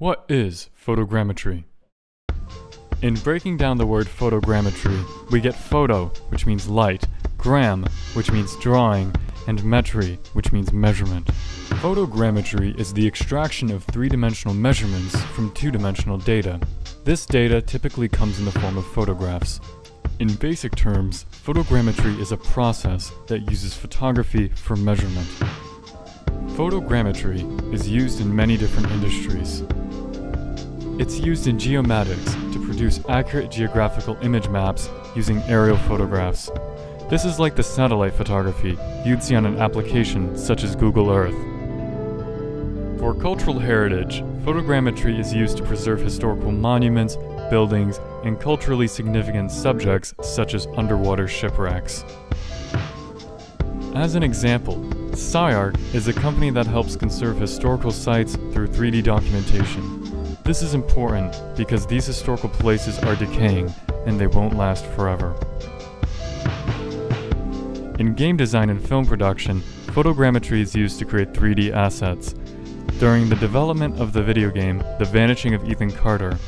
What is photogrammetry? In breaking down the word photogrammetry, we get photo, which means light, gram, which means drawing, and metry, which means measurement. Photogrammetry is the extraction of three-dimensional measurements from two-dimensional data. This data typically comes in the form of photographs. In basic terms, photogrammetry is a process that uses photography for measurement. Photogrammetry is used in many different industries. It's used in geomatics to produce accurate geographical image maps using aerial photographs. This is like the satellite photography you'd see on an application such as Google Earth. For cultural heritage, photogrammetry is used to preserve historical monuments, buildings, and culturally significant subjects such as underwater shipwrecks. As an example, CyArk is a company that helps conserve historical sites through 3D documentation. This is important because these historical places are decaying and they won't last forever. In game design and film production, photogrammetry is used to create 3D assets. During the development of the video game The Vanishing of Ethan Carter,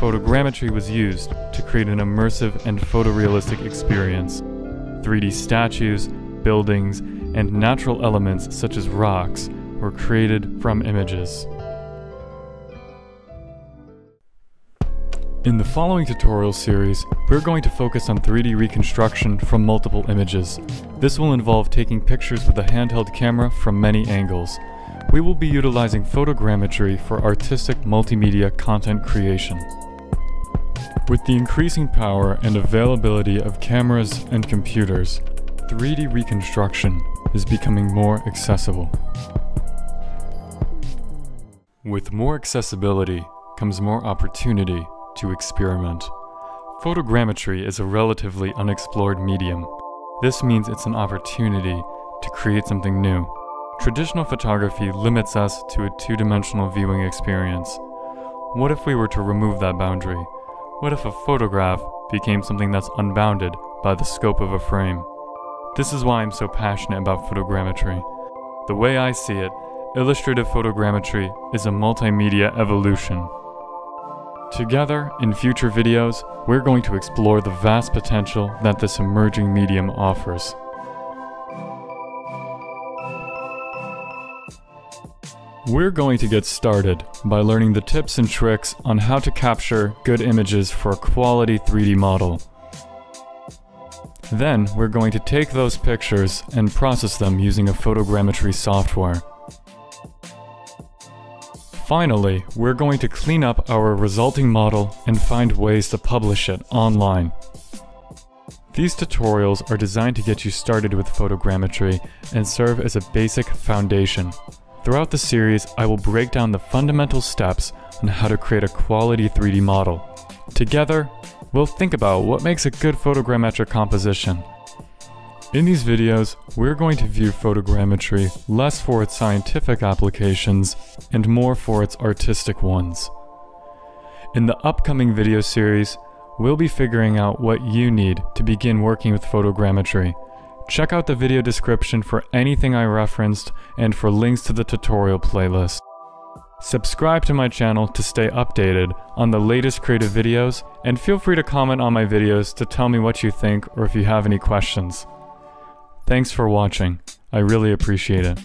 photogrammetry was used to create an immersive and photorealistic experience. 3D statues, buildings, and natural elements such as rocks were created from images. In the following tutorial series, we're going to focus on 3D reconstruction from multiple images. This will involve taking pictures with a handheld camera from many angles. We will be utilizing photogrammetry for artistic multimedia content creation. With the increasing power and availability of cameras and computers, 3D reconstruction is becoming more accessible. With more accessibility comes more opportunity to experiment. Photogrammetry is a relatively unexplored medium. This means it's an opportunity to create something new. Traditional photography limits us to a two-dimensional viewing experience. What if we were to remove that boundary? What if a photograph became something that's unbounded by the scope of a frame? This is why I'm so passionate about photogrammetry. The way I see it, illustrative photogrammetry is a multimedia evolution. Together, in future videos, we're going to explore the vast potential that this emerging medium offers. We're going to get started by learning the tips and tricks on how to capture good images for a quality 3D model. Then, we're going to take those pictures and process them using a photogrammetry software. Finally, we're going to clean up our resulting model and find ways to publish it online. These tutorials are designed to get you started with photogrammetry and serve as a basic foundation. Throughout the series, I will break down the fundamental steps on how to create a quality 3D model. Together, we'll think about what makes a good photogrammetric composition. In these videos, we're going to view photogrammetry less for its scientific applications and more for its artistic ones. In the upcoming video series, we'll be figuring out what you need to begin working with photogrammetry Check out the video description for anything I referenced and for links to the tutorial playlist. Subscribe to my channel to stay updated on the latest creative videos and feel free to comment on my videos to tell me what you think or if you have any questions. Thanks for watching. I really appreciate it.